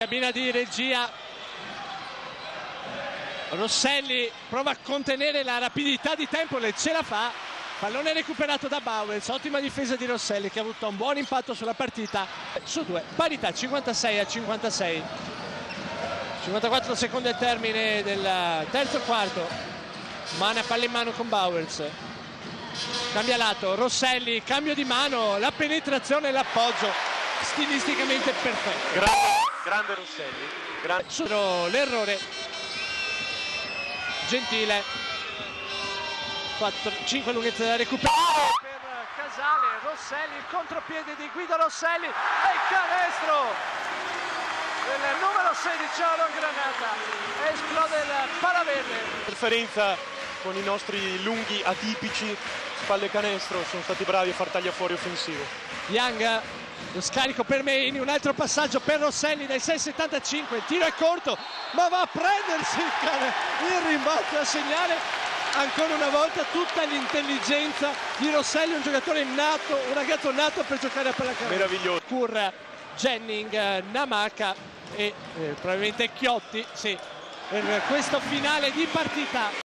Cabina di regia. Rosselli prova a contenere la rapidità di tempo e ce la fa. Pallone recuperato da Bowers ottima difesa di Rosselli che ha avuto un buon impatto sulla partita su due parità 56 a 56 54 secondi al termine del terzo quarto. Mana palla in mano con Bowers. Cambia lato Rosselli cambio di mano la penetrazione e l'appoggio stilisticamente perfetto. Grande, grande Rosselli grande. l'errore. Gentile. 4, 5 lunghezze da recuperare. Per Casale Rosselli il contropiede di Guido Rosselli e il canestro del numero 16 Oro Granata. Esplode il paraverde. Interferenza con i nostri lunghi atipici spalle canestro sono stati bravi a far taglia fuori offensivo. Young lo scarico per Meini, un altro passaggio per Rosselli dai 6,75, il tiro è corto, ma va a prendersi il, cane, il rimbalzo a segnare ancora una volta tutta l'intelligenza di Rosselli, un giocatore nato, un ragazzo nato per giocare a pallacanestro. Meraviglioso. Kur, Jennings, Namaka e eh, probabilmente Chiotti, sì, per questo finale di partita.